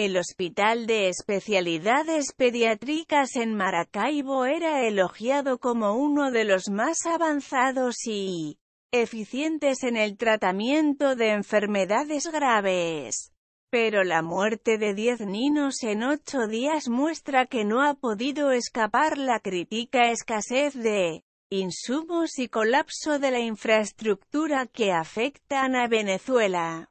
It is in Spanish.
El Hospital de Especialidades Pediátricas en Maracaibo era elogiado como uno de los más avanzados y eficientes en el tratamiento de enfermedades graves. Pero la muerte de 10 niños en 8 días muestra que no ha podido escapar la crítica escasez de insumos y colapso de la infraestructura que afectan a Venezuela.